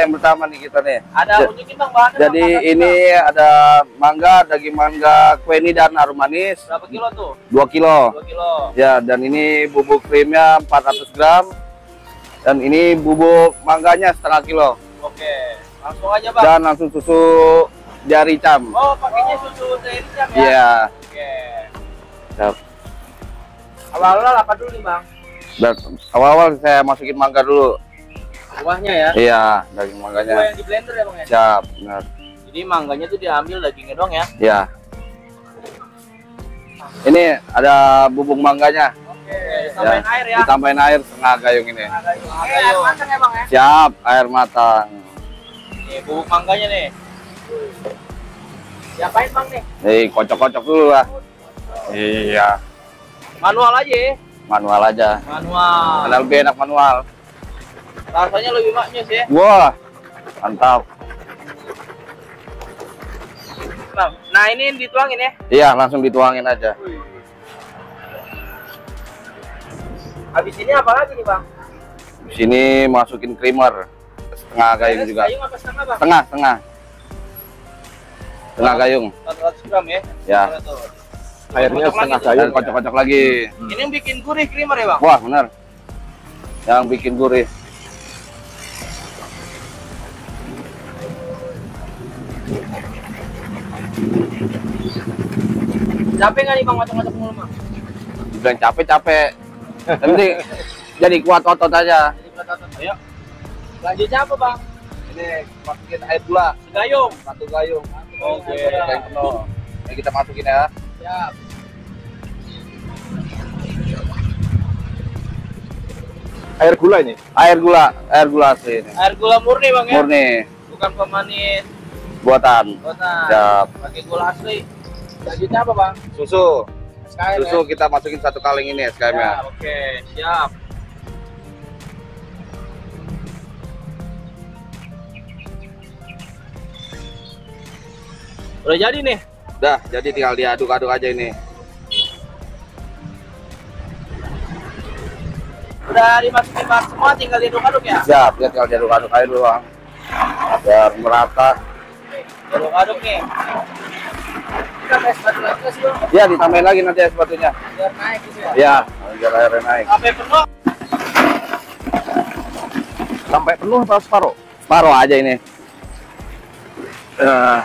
yang pertama nih kita nih. Ada Ja- unjukin bang bahannya. Bang, Jadi kakak ini ada mangga, daging mangga, kueni dan harum manis berapa kilo tuh? 2 kilo. 2 kilo. Ya, dan ini bubuk krimnya 400 gram. Dan ini bubuk mangganya setengah kilo. Oke. Langsung aja bang. Dan langsung susu jari cam. Oh pakainya susu dari jam ya? Iya. Oke. Siap. Awal-awal apa dulu nih bang? Awal-awal saya masukin mangga dulu. Kuahnya ya? Iya, daging mangganya. yang di blender ya bang ya? Siap, benar. Jadi mangganya tuh diambil dagingnya doang ya? Ya. Ini ada bubuk mangganya. Oke. Ditambahin air ya? Ditambahin air setengah gayung ini. Oke, air matang ya bang ya? Siap, air matang. Nih bubuk mangganya nih. Diapain bang nih? Nih, kocok-kocok dulu lah. Iya, Manual aja ya? manual aja. Manual. Karena lebih enak manual. Rasanya lebih maknyus ya? Wah, mantap. Nah ini dituangin ya? Iya, langsung dituangin aja. Habis ini apa lagi nih bang? Di sini masukin creamer. Setengah gayung juga. Gayung apa setengah bang? Setengah, setengah. Setengah gayung. 400 gram ya? Ya. Airnya setengah gayung. kocok-kocok lagi. Ini yang bikin gurih creamer ya bang? Wah, benar. Yang bikin gurih. Capek nggak nih bang macam-macam mulu bang? Bilang capek-capek. Yang penting jadi kuat otot aja. Jadi berat otot. Ayo. Lanjutnya apa bang? Ini masukin air gula. Segayung. Satu gayung. Oke. Gayung penuh. Ini kita masukin ya. Siap. Air gula ini. Air gula, air gula asli ini. Air gula murni bang ya? Murni Bukan pemanis buatan. buatan. Siap. Pakai gula asli. Lanjutnya apa bang? Susu. SKM Susu kita masukin satu kaleng ini ya? SKM-nya. Ya, Oke, siap. Udah jadi nih. Udah, jadi tinggal diaduk-aduk aja ini. Udah dimasukin bang semua tinggal diaduk-aduk ya? Siap, ya tinggal diaduk-aduk aja doang. Biar merata. Diaduk-aduk nih. Kita tes batu lagi nggak sih bang? Ya, ditambahin lagi nanti es batunya. Biar naik gitu ya? Ya, biar airnya naik. Sampai penuh. Sampai penuh atau separuh? Separuh aja ini. Nah,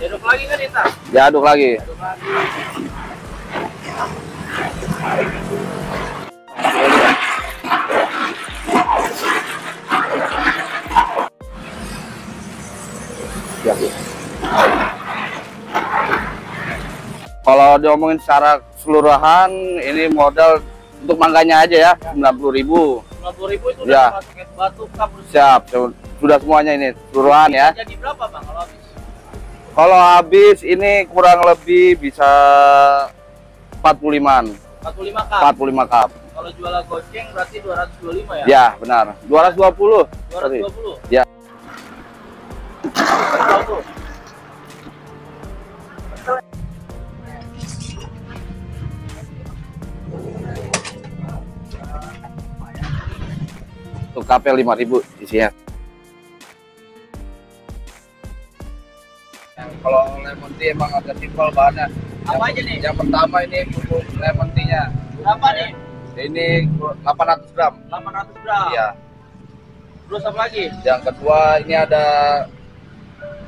Diaduk lagi kan Inta? diaduk lagi. Diaduk lagi. Kalau diomongin secara keseluruhan, ini modal untuk mangganya aja ya, 90.000 ribu. 50 ribu itu Ya. udah batu terus Siap, su- sudah semuanya ini, keseluruhan ya. jadi berapa bang kalau habis? Kalau habis ini kurang lebih bisa 45-an, 45 cup 45 cup. kalau jual goceng berarti 225 ya? Ya, benar. 220. Sorry. 220? Ya. 220. Untuk kapel 5000 isinya. Kalau lemon tea emang agak simpel bahannya. Apa aja nih? Yang pertama ini bubuk lemon tea-nya. Berapa nih? Ini 800 gram. 800 gram Iya. terus apa lagi? Yang kedua ini ada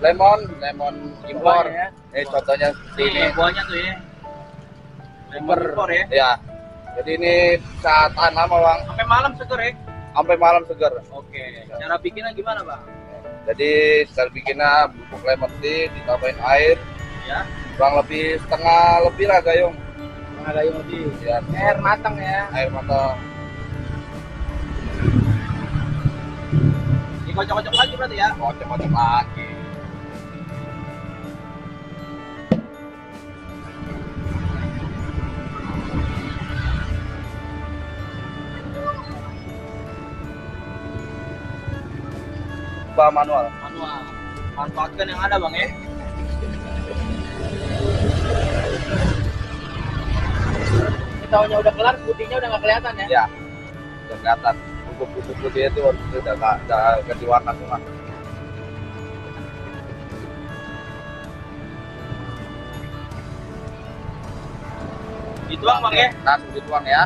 lemon, lemon impor. Ya? Ini contohnya seperti ini. buahnya tuh ya lemon impor ya Ya. Jadi ini bisa tahan lama bang, sampai malam seger ya? sampai malam segar. oke cara bikinnya gimana bang? Jadi cara bikinnya bubuk lemon tea ditambahin air ya kurang lebih setengah lebih lah gayung. ada yang lebih Ya, air matang ya air matang. dikocok-kocok lagi berarti ya? Kocok-kocok lagi. Bah manual. manual manfaatkan yang ada bang ya ini tahunya udah kelar putihnya udah nggak kelihatan ya Ya, udah kelihatan. kupu-kupu dia itu udah udah, udah ganti warna semua. Dituang bang ya. Langsung dituang ya.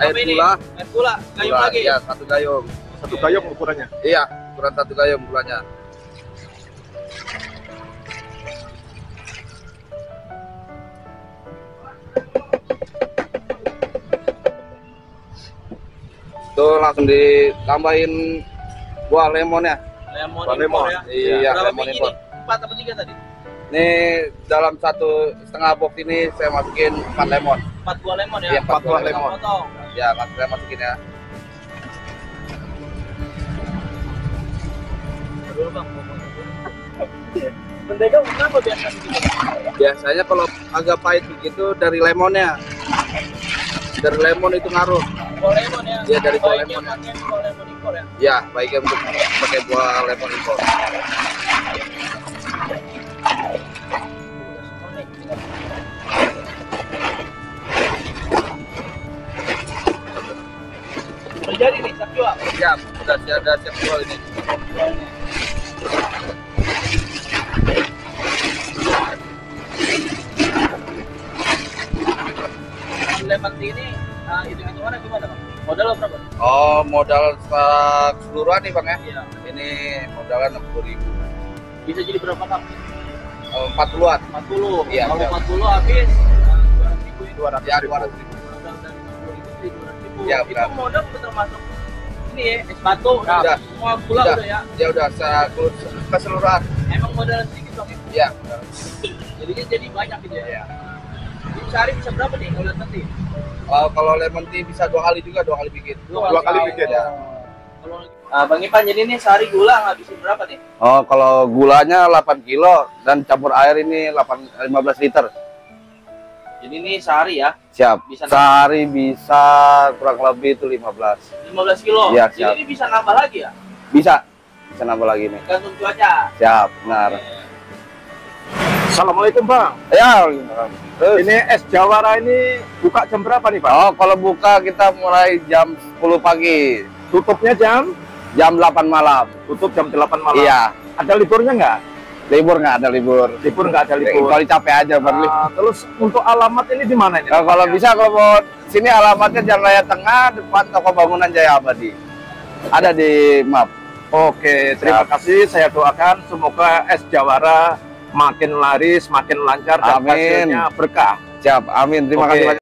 Air gula, Air gula, gayung gula, lagi. ya satu gayung. Satu gayung ukurannya. Iya, ukuran satu gayung gulanya. Tuh langsung ditambahin buah lemon ya. Lemon Buah impor lemon. ya. Iya, Berapa lemon impor. Empat apa tiga tadi? Ini dalam satu setengah box ini saya masukin 4 lemon. Empat buah lemon ya. Iya, empat buah Potong, lemon. potong. Ya, saya masukin ya. Mentega kenapa biasa begitu? Biasanya kalau agak pahit begitu dari lemonnya. Dari lemon itu ngaruh. Buah lemon ya. Iya, dari buah lemon ya. pakai buah lemon impor ya. Ya, baiknya untuk pakai buah lemon impor. Siap jual ini. Tea ini uh, hitung-hitungannya gimana bang? Modal berapa? Oh, modal keseluruhan nih bang ya. Iya. Ini modalnya enam puluh ribu. Bisa jadi berapa kak? Empat puluhan. 40. Iya, Kalau iya. 40 habis uh, 200 ribu itu. Ya, dua ratus ribu. Modal dari 40 ribu jadi 200 ribu. Iya, itu modal termasuk ini ya, es batu, udah, Udah. semua pula Udah. udah ya. Ya udah, keseluruhan. Emang modal sedikit bang ya? Ya. Jadi jadi banyak gitu ya. Iya. Jadi sehari bisa berapa nih kalau nanti? Oh, kalau lemon tea bisa dua kali juga, dua kali bikin. Dua kali bikin, ya. Kalau Ah, Bang Ipan, jadi ini sehari gula ngabisin berapa nih? Oh, kalau gulanya 8 kilo dan campur air ini 8 15 liter. Jadi ini sehari ya, Siap. Bisa Sehari bisa kurang lebih itu 15. 15 kilo. Iya, Jadi siap. ini bisa nambah lagi ya? Bisa. Bisa nambah lagi nih. Gantung cuaca. Siap, benar. Assalamualaikum Bang. Ya, terus. Ini es Jawara ini buka jam berapa nih Bang? Oh, kalau buka kita mulai jam 10 pagi, Tutupnya jam? jam 8 malam. Tutup jam 8 malam. Iya, Ada liburnya nggak? Libur nggak ada libur. Libur nggak ada libur. Kalau capek aja baru libur. Ah, terus untuk alamat ini di mana ini? Nah, kalau bisa kalau mau sini alamatnya Jalan Raya Tengah depan toko bangunan Jaya Abadi. Ada di map. Oke, terima Siap. kasih. Saya doakan semoga es Jawara makin laris, makin lancar dan Amin. hasilnya berkah. Siap. Amin. Terima Oke. kasih banyak.